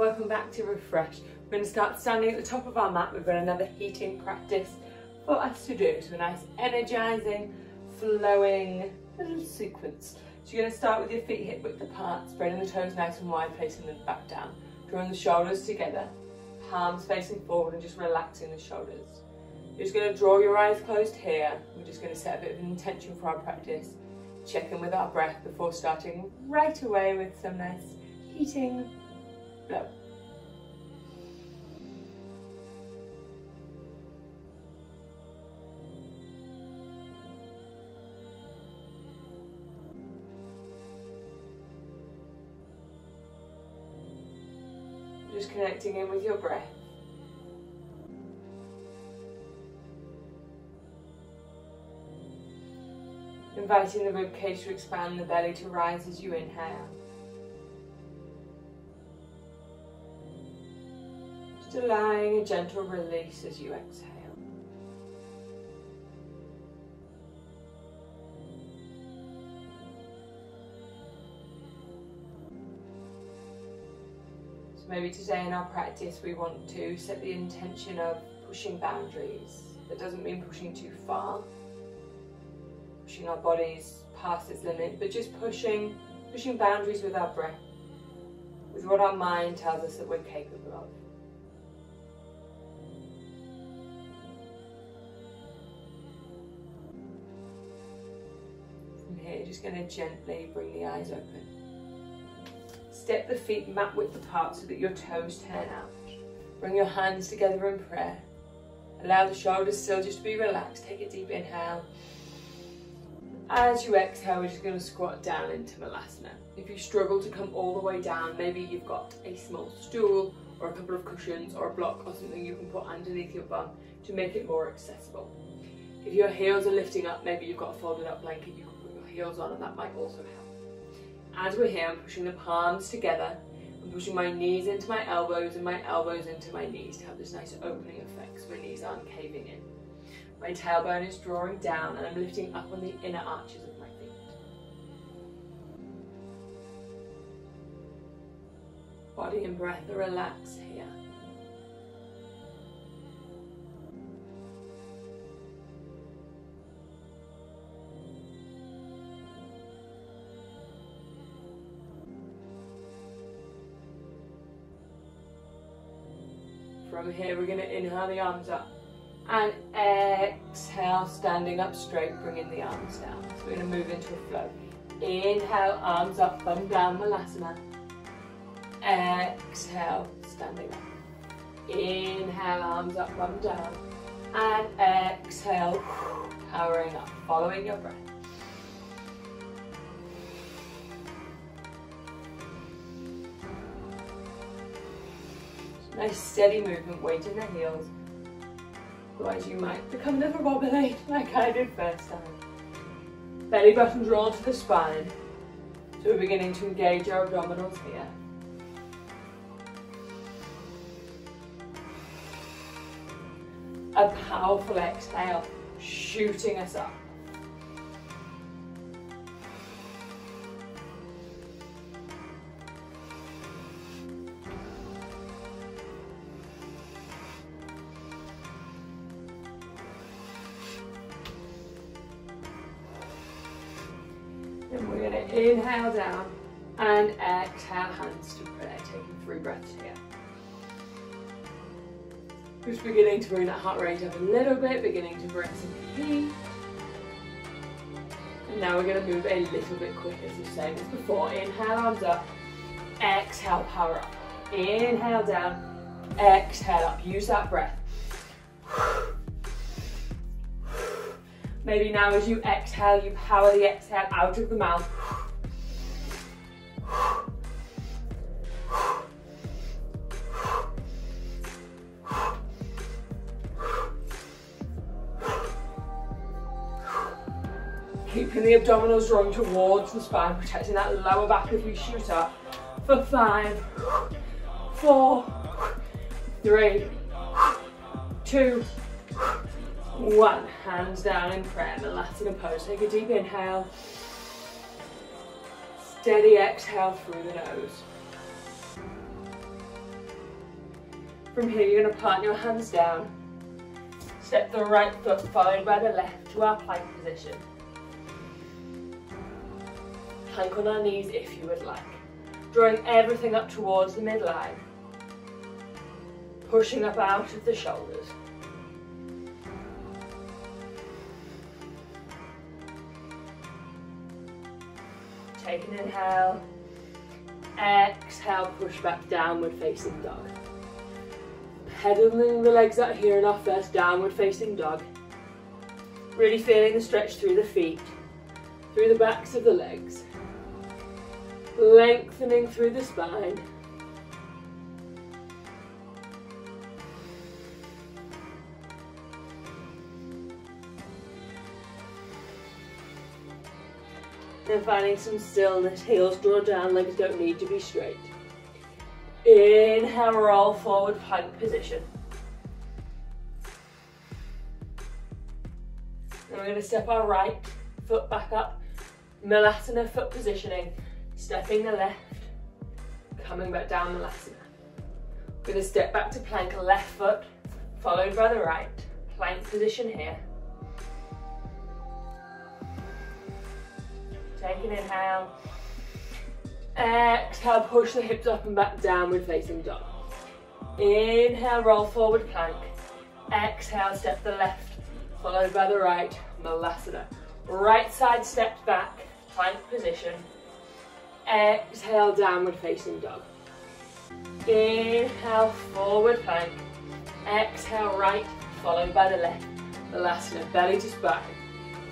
welcome back to Refresh. We're going to start standing at the top of our mat. We've got another heating practice for us to do. So a nice energizing, flowing little sequence. So you're going to start with your feet hip width apart, spreading the toes nice and wide, placing them back down. Drawing the shoulders together, palms facing forward and just relaxing the shoulders. You're just going to draw your eyes closed here. We're just going to set a bit of an intention for our practice. Check in with our breath before starting right away with some nice heating Just connecting in with your breath. Inviting the ribcage to expand, the belly to rise as you inhale. Just allowing a gentle release as you exhale. So maybe today in our practice we want to set the intention of pushing boundaries. That doesn't mean pushing too far, pushing our bodies past its limit, but just pushing, pushing boundaries with our breath, with what our mind tells us that we're capable of. Just going to gently bring the eyes open. Step the feet mat width apart so that your toes turn out. Bring your hands together in prayer. Allow the shoulders still just to be relaxed. Take a deep inhale. As you exhale, we're just going to squat down into Malasana. If you struggle to come all the way down, maybe you've got a small stool or a couple of cushions or a block or something you can put underneath your bum to make it more accessible. If your heels are lifting up, maybe you've got a folded up blanket you can heels on and that might also help. As we're here, I'm pushing the palms together. I'm pushing my knees into my elbows and my elbows into my knees to have this nice opening effect so my knees aren't caving in. My tailbone is drawing down and I'm lifting up on the inner arches of my feet. Body and breath are relaxed here. From here, we're going to inhale the arms up and exhale, standing up straight, bringing the arms down. So we're going to move into a flow. Inhale, arms up, bum down, Malasana. Exhale, standing up. Inhale, arms up, bum down. And exhale, powering up, following your breath. Nice steady movement, weight in the heels. Otherwise you might become a little wobbly like I did first time. Belly button drawn to the spine. So we're beginning to engage our abdominals here. A powerful exhale, shooting us up. Just beginning to bring that heart rate up a little bit, beginning to bring some heat. And now we're going to move a little bit quicker, as before. Inhale, arms up. Exhale, power up. Inhale down. Exhale up. Use that breath. Maybe now as you exhale, you power the exhale out of the mouth. Keeping the abdominals drawing towards the spine, protecting that lower back as we shoot up. For five, four, three, two, one. Hands down in prayer, the Malasana pose. Take a deep inhale. Steady exhale through the nose. From here, you're gonna plant your hands down. Step the right foot followed by the left to our plank position. On our knees if you would like. Drawing everything up towards the midline. Pushing up out of the shoulders. Take an inhale. Exhale, push back downward facing dog. Pedaling the legs out here in our first downward facing dog. Really feeling the stretch through the feet, through the backs of the legs. Lengthening through the spine. And finding some stillness, heels draw down, legs don't need to be straight. Inhale, roll forward, plank position. We're going to step our right foot back up, Malasana foot positioning, stepping the left, coming back down Malasana. We're going to step back to plank, left foot, followed by the right, plank position here. Take an inhale. Exhale, push the hips up and back, downward facing dog. Inhale, roll forward plank. Exhale, step the left, followed by the right, Malasana. Right side steps back, plank position. Eh, Exhale, downward facing dog. Inhale, forward plank. Exhale, right, followed by the left. Malasana, belly to spine.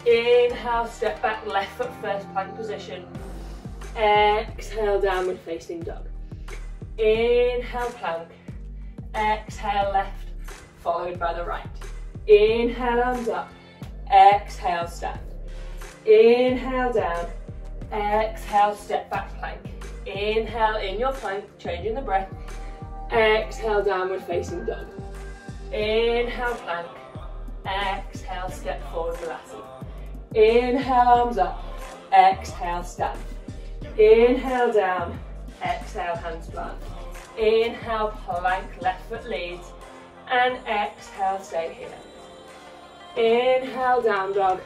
Inhale, step back, left foot first, plank position. Exhale, downward facing dog. Inhale, plank. Exhale, left, followed by the right. Inhale, arms up. Exhale, stand. Inhale, down. Exhale, step back, plank. Inhale, in your plank, changing the breath. Exhale, downward facing dog. Inhale, plank. Exhale, step forward, Vinyasa. Inhale, arms up. Exhale, stand. Inhale, down. Exhale, hands plant. Inhale, plank, left foot leads. And exhale, stay here. Inhale, down dog.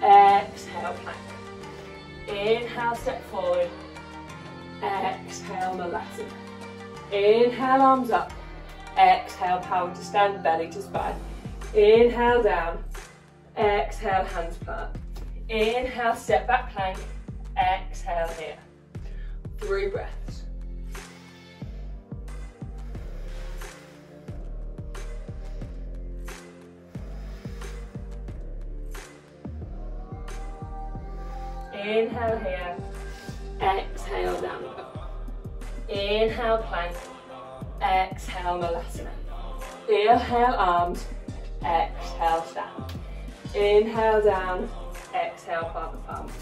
Exhale, plank. Inhale, step forward. Exhale, Malasana. Inhale, arms up. Exhale, power to stand, belly to spine. Inhale, down. Exhale, hands plant. Inhale, step back plank. Exhale here. Three breaths. Inhale here. Exhale down Inhale plank. Exhale Malasana. Inhale arms. Exhale stand. Inhale down. Exhale plant the palms.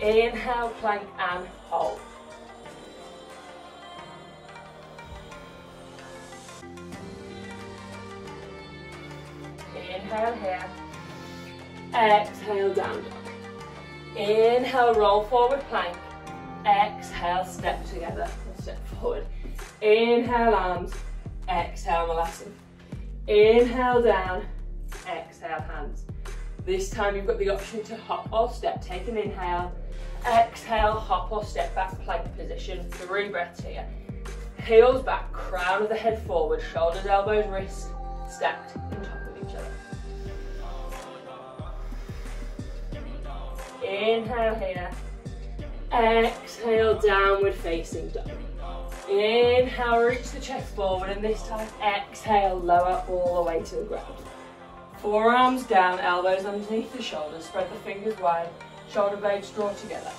Inhale plank and hold. Inhale here. Exhale down. Inhale, roll forward plank. Exhale, step together, step forward. Inhale, arms. Exhale, Malasana. Inhale down. Exhale, hands. This time you've got the option to hop or step. Take an inhale. Exhale, hop or step back, plank position. Three breaths here. Heels back, crown of the head forward, shoulders, elbows, wrists stacked on top Inhale here. Exhale, downward facing dog. Inhale, reach the chest forward, and this time exhale, lower all the way to the ground. Forearms down, elbows underneath the shoulders, spread the fingers wide, shoulder blades draw together.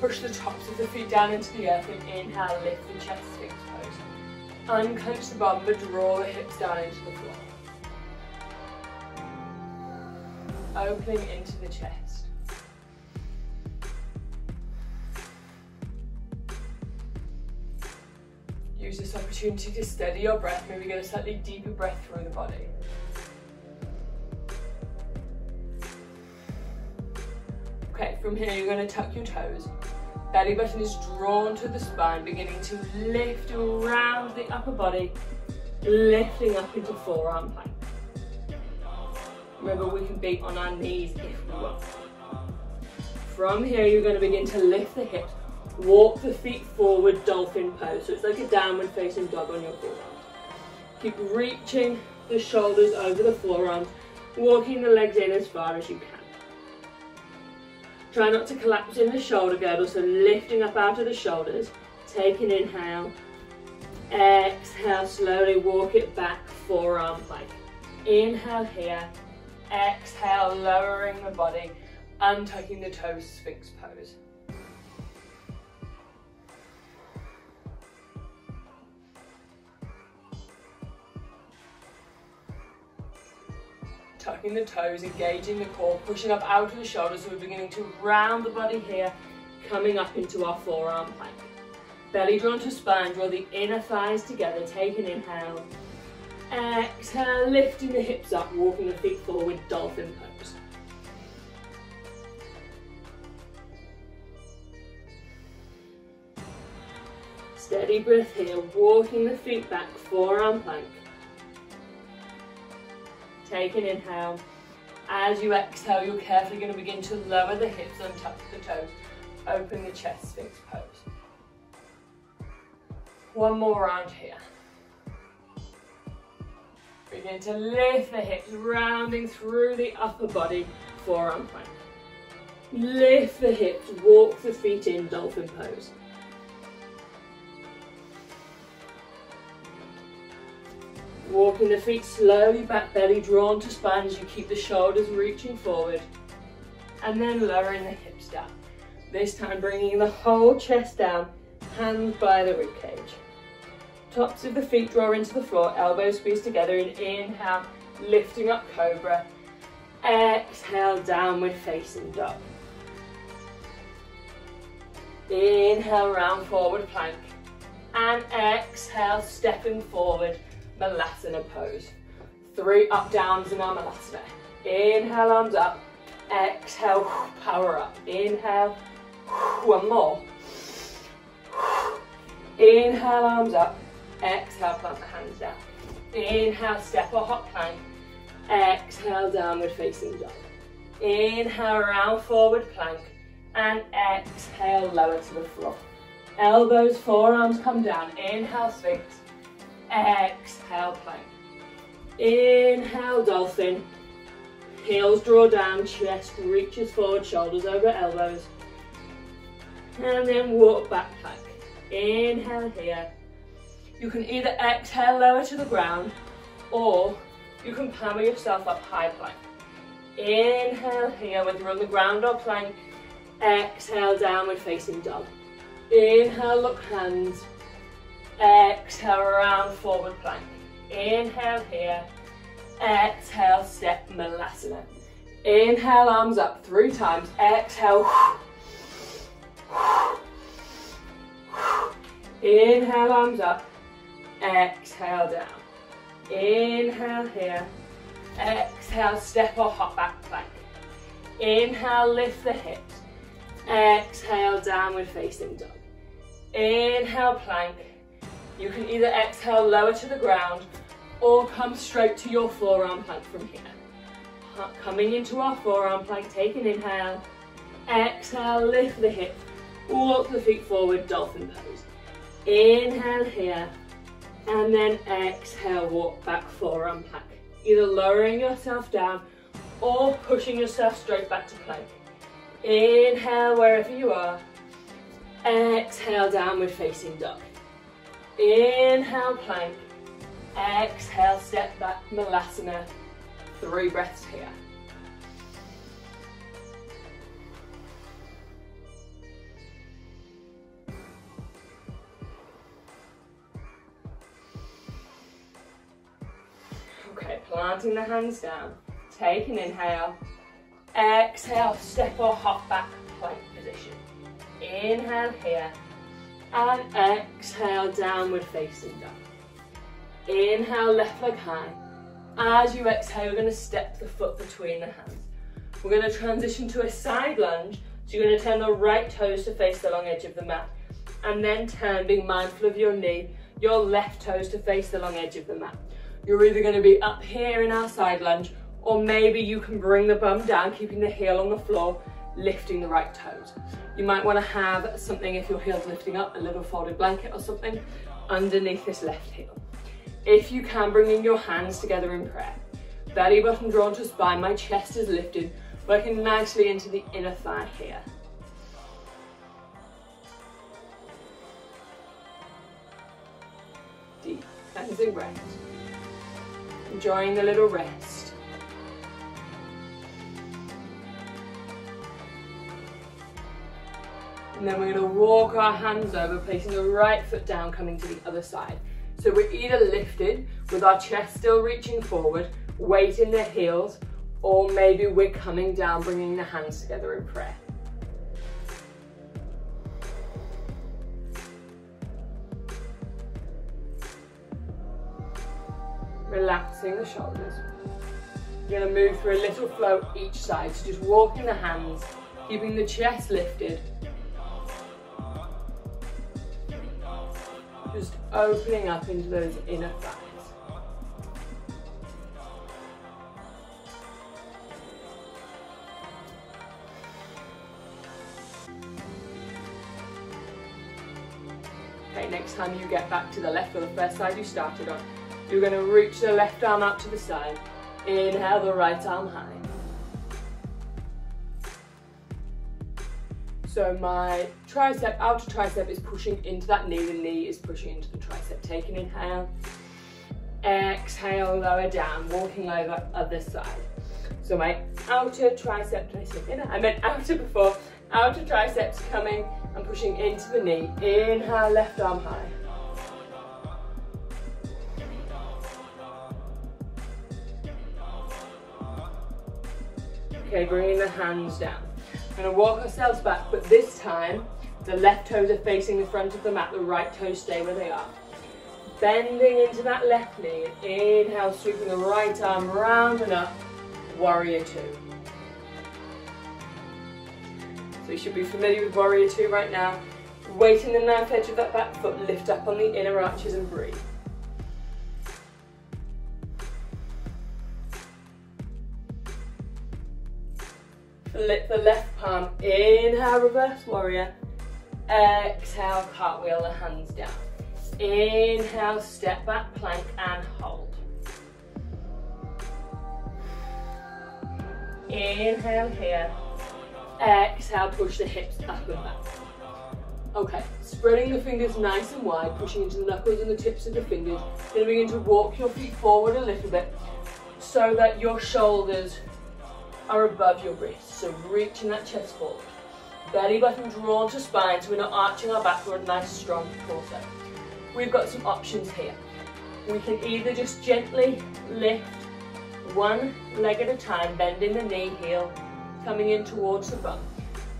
Push the tops of the feet down into the earth and inhale, lift the chest, Sphinx pose. Unclench the bum, but draw the hips down into the floor. Opening into the chest. Use this opportunity to steady your breath, maybe get a slightly deeper breath through the body. Okay, from here you're going to tuck your toes. Belly button is drawn to the spine, beginning to lift around the upper body. lifting up into forearm plank. Remember, we can be on our knees if we want. From here, you're going to begin to lift the hips, walk the feet forward, dolphin pose. So it's like a downward facing dog on your forearms. Keep reaching the shoulders over the forearms, walking the legs in as far as you can. Try not to collapse in the shoulder girdle, so lifting up out of the shoulders. Take an inhale. Exhale, slowly walk it back, forearm plank. Inhale here. Exhale, lowering the body, untucking the toes, Sphinx pose. The toes, engaging the core, pushing up out of the shoulders. So we're beginning to round the body here, coming up into our forearm plank. Belly drawn to spine, draw the inner thighs together, take an inhale. Exhale, lifting the hips up, walking the feet forward, dolphin pose. Steady breath here, walking the feet back, forearm plank. Take an inhale. As you exhale, you're carefully going to begin to lower the hips and tuck the toes. Open the chest, Sphinx pose. One more round here. Begin to lift the hips, rounding through the upper body, forearm plank. Lift the hips, walk the feet in, dolphin pose. Walking the feet slowly back, belly drawn to spine as you keep the shoulders reaching forward. And then lowering the hips down. This time bringing the whole chest down, hands by the ribcage. Tops of the feet draw into the floor, elbows squeeze together and inhale, lifting up cobra. Exhale, downward facing dog. Inhale, round forward plank. And exhale, stepping forward, Malasana pose. Three up downs in our Malasana. Inhale, arms up. Exhale, power up. Inhale, one more. Inhale, arms up. Exhale, plant the hands down. Inhale, step or hop plank. Exhale, downward facing dog. Inhale, round forward plank. And exhale, lower to the floor. Elbows, forearms come down. Inhale, sphinx. Exhale, plank. Inhale, dolphin. Heels draw down, chest reaches forward, shoulders over elbows. And then walk back plank. Inhale here. You can either exhale lower to the ground or you can power yourself up high plank. Inhale here, whether you're on the ground or plank. Exhale, downward facing dog. Inhale, look hands. Exhale, round forward plank. Inhale here. Exhale, step Malasana. Inhale, arms up three times. Exhale. Inhale, arms up. Exhale, down. Inhale here. Exhale, step or hop back plank. Inhale, lift the hips. Exhale, downward facing dog. Inhale, plank. You can either exhale lower to the ground or come straight to your forearm plank from here. Coming into our forearm plank, take an inhale. Exhale, lift the hip, walk the feet forward, dolphin pose. Inhale here, and then exhale, walk back forearm plank. Either lowering yourself down or pushing yourself straight back to plank. Inhale wherever you are. Exhale, downward facing dog. Inhale, plank. Exhale, step back, Malasana. Three breaths here. Okay, planting the hands down. Take an inhale. Exhale, step or hop back, plank position. Inhale here and exhale, downward facing dog. Inhale, left leg high. As you exhale, we're gonna step the foot between the hands. We're gonna transition to a side lunge. So you're gonna turn the right toes to face the long edge of the mat and then turn, being mindful of your knee, your left toes to face the long edge of the mat. You're either going to be up here in our side lunge, or maybe you can bring the bum down, keeping the heel on the floor, lifting the right toes. You might want to have something, if your heel's lifting up, a little folded blanket or something, underneath this left heel. If you can, bringing your hands together in prayer. Belly button drawn to spine, my chest is lifted, working nicely into the inner thigh here. Deep cleansing breath. Enjoying the little rest. And then we're going to walk our hands over, placing the right foot down, coming to the other side. So we're either lifted with our chest still reaching forward, weight in the heels, or maybe we're coming down, bringing the hands together in prayer. Relaxing the shoulders. You're gonna move through a little flow each side, so just walking the hands, keeping the chest lifted, just opening up into those inner thighs. Okay, next time you get back to the left or the first side you started on, you're going to reach the left arm out to the side. Inhale the right arm high. So my tricep, outer tricep is pushing into that knee, the knee is pushing into the tricep. Take an inhale, exhale, lower down, walking over other side. So my outer tricep, did I say inner? I meant outer before. Outer triceps coming and pushing into the knee. Inhale, left arm high. Okay, bringing the hands down. We're gonna walk ourselves back, but this time, the left toes are facing the front of the mat, the right toes stay where they are. Bending into that left knee, inhale, sweeping the right arm round and up, warrior two. So you should be familiar with warrior two right now. Weighting the knife edge of that back foot, lift up on the inner arches and breathe. Lift the left palm, inhale, reverse warrior. Exhale, cartwheel the hands down. Inhale, step back, plank and hold. Inhale here. Exhale, push the hips up and back. Okay, spreading the fingers nice and wide, pushing into the knuckles and the tips of the fingers. Then begin to walk your feet forward a little bit so that your shoulders are above your wrists. So reaching that chest forward. Belly button drawn to spine, so we're not arching our back, we're a nice strong torso. We've got some options here. We can either just gently lift one leg at a time, bending the knee heel, coming in towards the bum.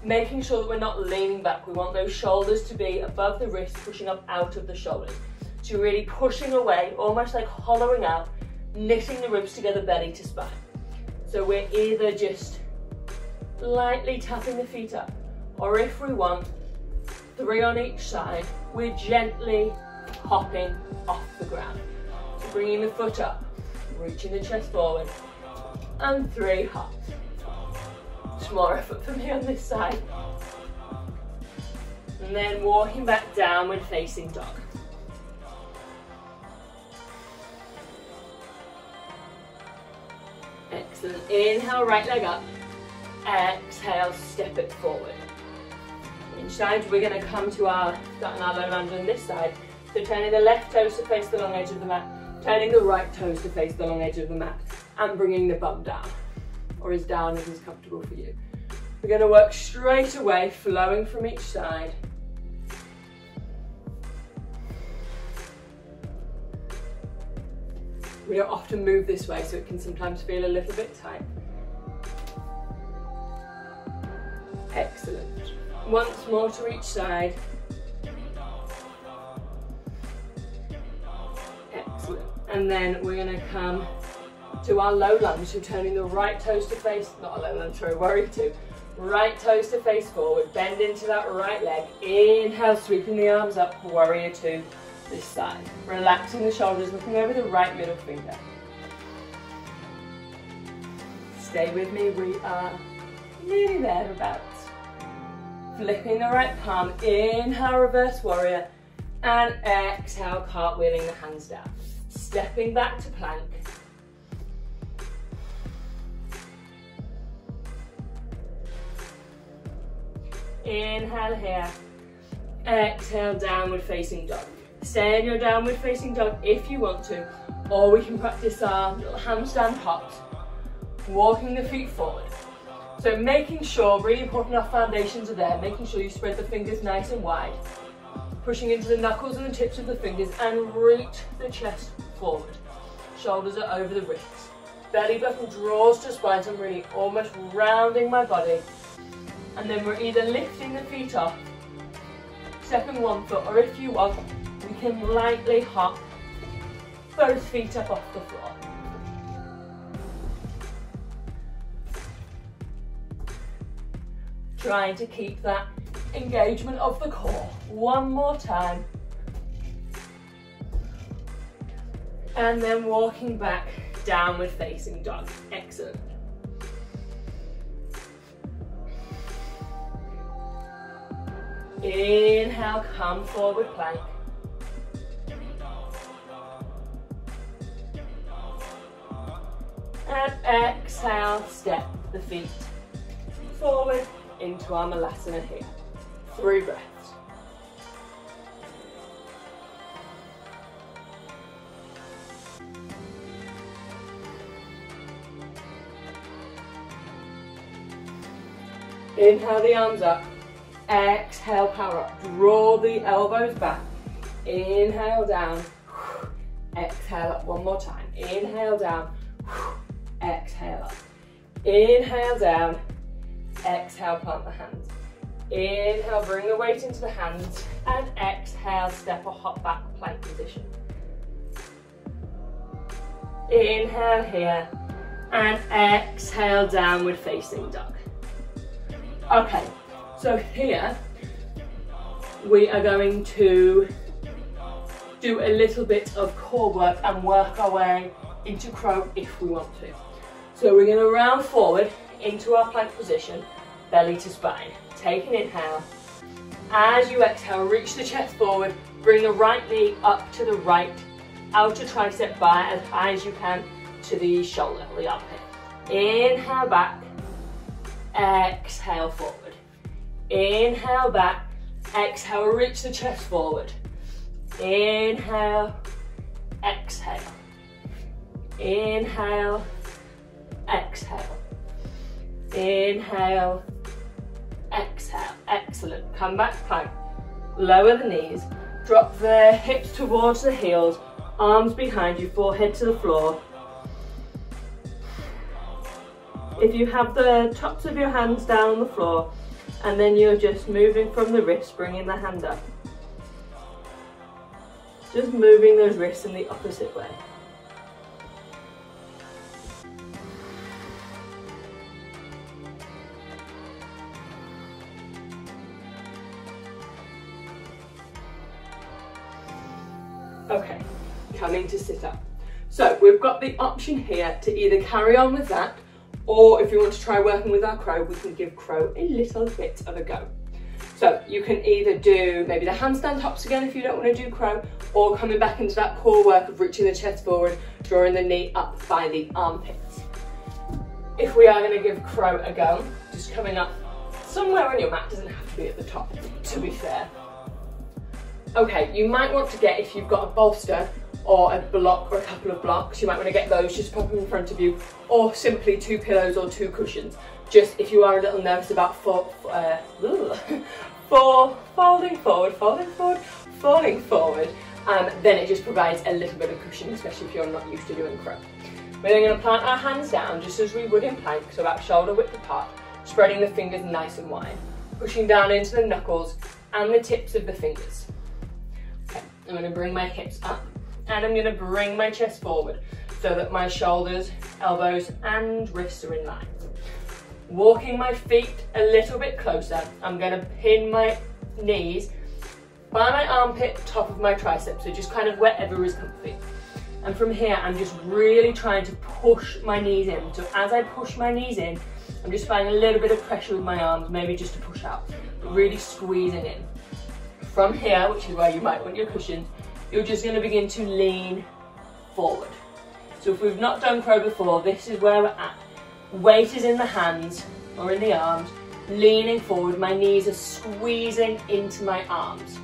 Making sure that we're not leaning back. We want those shoulders to be above the wrist, pushing up out of the shoulders. So really pushing away, almost like hollowing out, knitting the ribs together, belly to spine. So we're either just lightly tapping the feet up, or if we want, three on each side, we're gently hopping off the ground. So bringing the foot up, reaching the chest forward, and three hops. It's more effort for me on this side. And then walking back downward facing dog. Inhale, right leg up. Exhale, step it forward. Inside, we're going to come to our, starting our low lunge on this side. So turning the left toes to face the long edge of the mat, turning the right toes to face the long edge of the mat, and bringing the bum down, or as down as is comfortable for you. We're going to work straight away, flowing from each side. We don't often move this way, so it can sometimes feel a little bit tight. Excellent. Once more to each side. Excellent. And then we're going to come to our low lunge, so turning the right toes to face, not a low lunge, sorry, warrior two. Right toes to face forward, bend into that right leg. Inhale, sweeping the arms up, warrior two. This side. Relaxing the shoulders, looking over the right middle finger. Stay with me, we are nearly there about. Flipping the right palm, inhale, reverse warrior, and exhale, cartwheeling the hands down. Stepping back to plank. Inhale here. Exhale, downward facing dog. Stay in your downward facing dog if you want to, or we can practice our little handstand hops, walking the feet forward. So making sure, really important our foundations are there, making sure you spread the fingers nice and wide, pushing into the knuckles and the tips of the fingers and reach the chest forward. Shoulders are over the wrists. Belly button draws to spine, so I'm really almost rounding my body. And then we're either lifting the feet up, stepping one foot, or if you want, can lightly hop both feet up off the floor. Trying to keep that engagement of the core. One more time. And then walking back, downward facing dog. Excellent. Inhale, come forward plank. And exhale, step the feet forward into our Malasana here. Three breaths. Inhale the arms up. Exhale, power up. Draw the elbows back. Inhale down. Exhale up one more time. Inhale down. Inhale down. Exhale, plant the hands. Inhale, bring the weight into the hands. And exhale, step or hop back plank position. Inhale here. And exhale, downward facing dog. Okay, so here we are going to do a little bit of core work and work our way into crow if we want to. So we're going to round forward into our plank position, belly to spine. Take an inhale. As you exhale, reach the chest forward, bring the right knee up to the right outer tricep by as high as you can to the shoulder, the armpit. Inhale back, exhale forward. Inhale back, exhale, reach the chest forward. Inhale, exhale. Inhale, exhale. Inhale, exhale. Excellent. Come back plank. Lower the knees. Drop the hips towards the heels. Arms behind you, forehead to the floor. If you have the tops of your hands down on the floor, and then you're just moving from the wrist, bringing the hand up. Just moving those wrists in the opposite way. To sit up. So we've got the option here to either carry on with that or if you want to try working with our crow, we can give crow a little bit of a go. So you can either do maybe the handstand hops again if you don't want to do crow, or coming back into that core work of reaching the chest forward, drawing the knee up by the armpits. If we are going to give crow a go, just coming up somewhere on your mat, doesn't have to be at the top, to be fair. Okay, you might want to get, if you've got a bolster, or a block or a couple of blocks. You might want to get those, just pop them in front of you, or simply two pillows or two cushions. Just if you are a little nervous about for, uh, for folding forward, folding forward, falling forward, um, then it just provides a little bit of cushion, especially if you're not used to doing crow. We're then going to plant our hands down just as we would in plank, so about shoulder width apart, spreading the fingers nice and wide, pushing down into the knuckles and the tips of the fingers. Okay, I'm going to bring my hips up and I'm gonna bring my chest forward so that my shoulders, elbows and wrists are in line. Walking my feet a little bit closer, I'm gonna pin my knees by my armpit, top of my tricep, so just kind of wherever is comfy. And from here, I'm just really trying to push my knees in. So as I push my knees in, I'm just finding a little bit of pressure with my arms, maybe just to push out, but really squeezing in. From here, which is where you might want your cushions, you're just gonna begin to lean forward. So if we've not done crow before, this is where we're at. Weight is in the hands or in the arms, leaning forward, my knees are squeezing into my arms.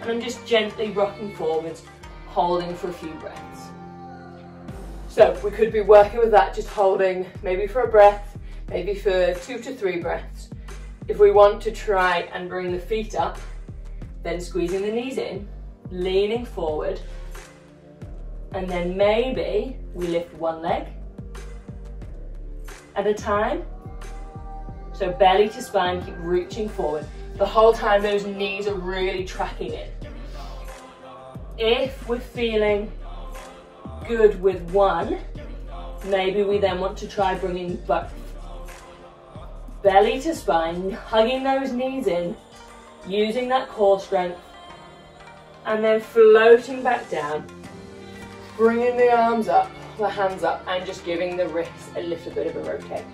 And I'm just gently rocking forwards, holding for a few breaths. So we could be working with that, just holding maybe for a breath, maybe for two to three breaths. If we want to try and bring the feet up, then squeezing the knees in, leaning forward, and then maybe we lift one leg at a time. So belly to spine, keep reaching forward. The whole time those knees are really tracking it. If we're feeling good with one, maybe we then want to try bringing both belly to spine, hugging those knees in, using that core strength, and then floating back down, bringing the arms up, the hands up, and just giving the wrists a little bit of a rotate.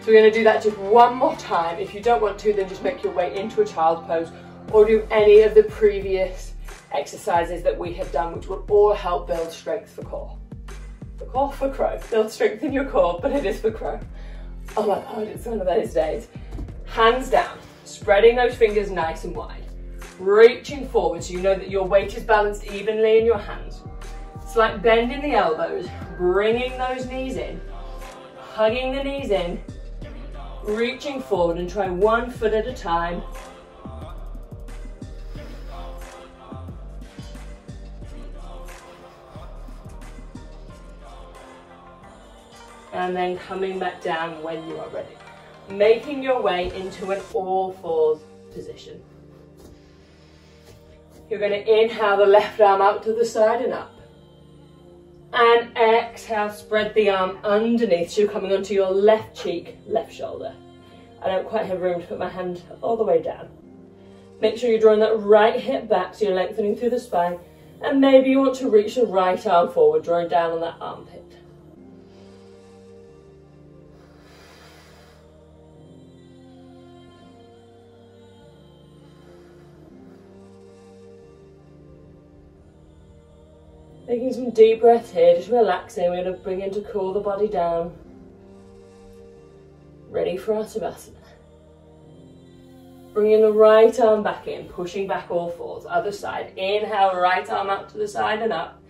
So we're gonna do that just one more time. If you don't want to, then just make your way into a child's pose or do any of the previous exercises that we have done, which will all help build strength for core. For core for crow. Build strength in your core, but it is for crow. Oh my God, it's one of those days. Hands down, spreading those fingers nice and wide. Reaching forward so you know that your weight is balanced evenly in your hands. It's like bending the elbows, bringing those knees in, hugging the knees in, reaching forward and try one foot at a time. And then coming back down when you are ready. Making your way into an all fours position. You're going to inhale the left arm out to the side and up. And exhale, spread the arm underneath. So you're coming onto your left cheek, left shoulder. I don't quite have room to put my hand all the way down. Make sure you're drawing that right hip back so you're lengthening through the spine. And maybe you want to reach the right arm forward, drawing down on that armpit. Taking some deep breaths here, just relaxing. We're going to bring in to cool the body down. Ready for our Savasana. Bringing the right arm back in, pushing back all fours. Other side. Inhale, right arm out to the side and up.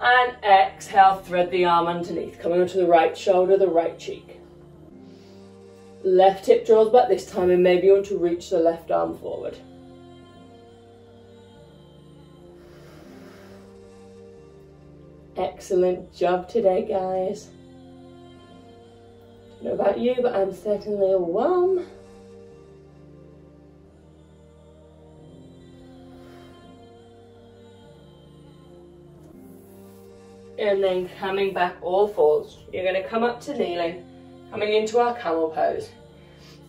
And exhale, thread the arm underneath, coming onto the right shoulder, the right cheek. Left hip draws back this time and maybe you want to reach the left arm forward. Excellent job today, guys. Don't know about you, but I'm certainly a warm. And then coming back all fours. You're going to come up to kneeling, coming into our camel pose.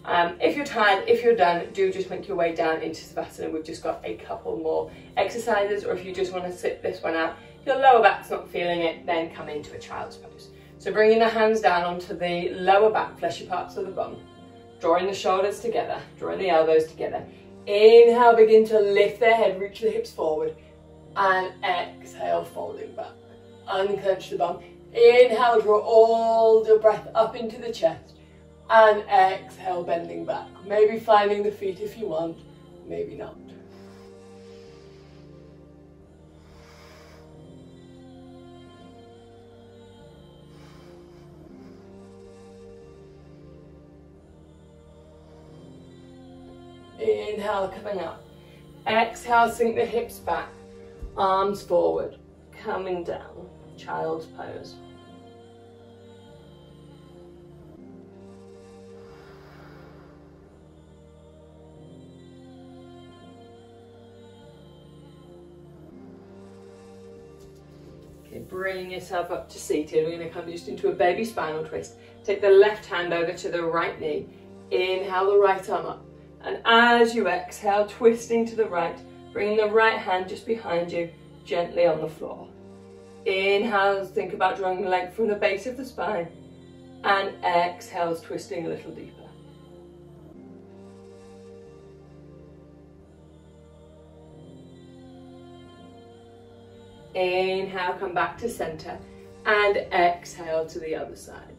Um, if you're tired, if you're done, do just make your way down into Savasana. We've just got a couple more exercises, or if you just want to sit this one out, your lower back's not feeling it, then come into a child's pose. So bringing the hands down onto the lower back, fleshy parts of the bum, drawing the shoulders together, drawing the elbows together. Inhale, begin to lift their head, reach the hips forward, and exhale, folding back. Unclench the bum. Inhale, draw all the breath up into the chest, and exhale, bending back. Maybe finding the feet if you want, maybe not. Inhale, coming up. Exhale, sink the hips back. Arms forward, coming down. Child's pose. Okay, bring yourself up to seated. We're going to come just into a baby spinal twist. Take the left hand over to the right knee. Inhale the right arm up. And as you exhale, twisting to the right, Bring the right hand just behind you, gently on the floor. Inhales, think about drawing the leg from the base of the spine. And exhales, twisting a little deeper. Inhale, come back to center. And exhale to the other side.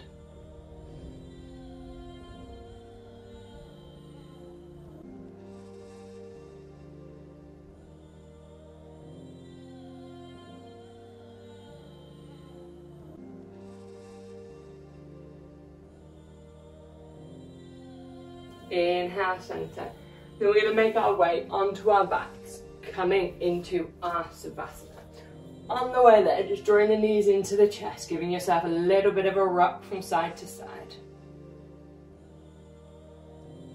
Inhale, center. Then we're going to make our way onto our backs, coming into our Savasana. On the way there, just drawing the knees into the chest, giving yourself a little bit of a rock from side to side.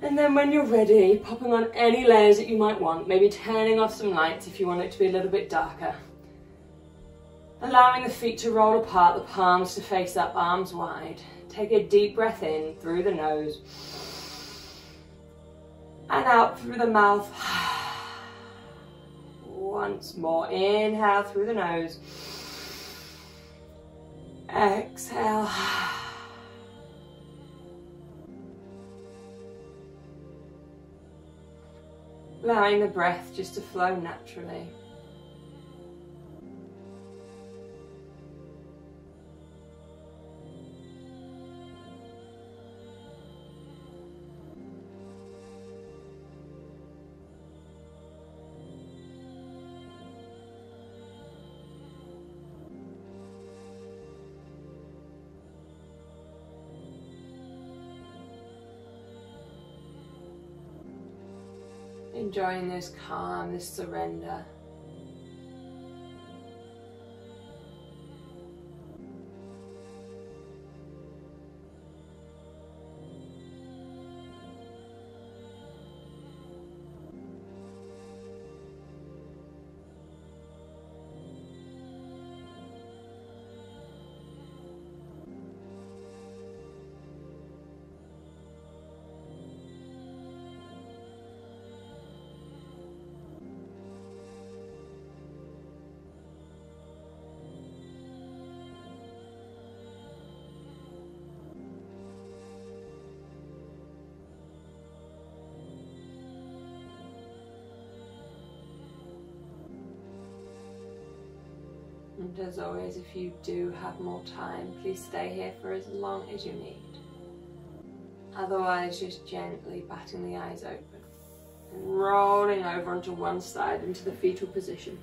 And then when you're ready, popping on any layers that you might want, maybe turning off some lights if you want it to be a little bit darker. Allowing the feet to roll apart, the palms to face up, arms wide. Take a deep breath in through the nose and out through the mouth. Once more, inhale through the nose. Exhale. Allowing the breath just to flow naturally. Enjoying this calm, this surrender. And as always, if you do have more time, please stay here for as long as you need. Otherwise, just gently batting the eyes open and rolling over onto one side into the fetal position.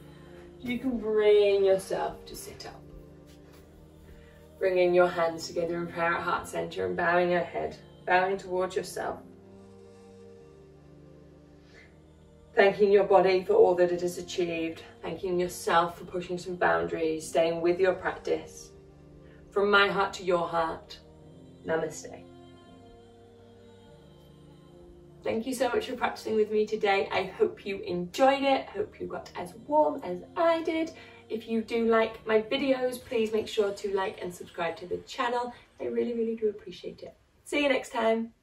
You can bring yourself to sit up. Bringing your hands together in prayer at heart center and bowing your head, bowing towards yourself. Thanking your body for all that it has achieved, thanking yourself for pushing some boundaries, staying with your practice. From my heart to your heart, namaste. Thank you so much for practicing with me today. I hope you enjoyed it. Hope you got as warm as I did. If you do like my videos, please make sure to like and subscribe to the channel. I really, really do appreciate it. See you next time.